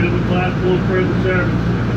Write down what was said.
Item the class four further service.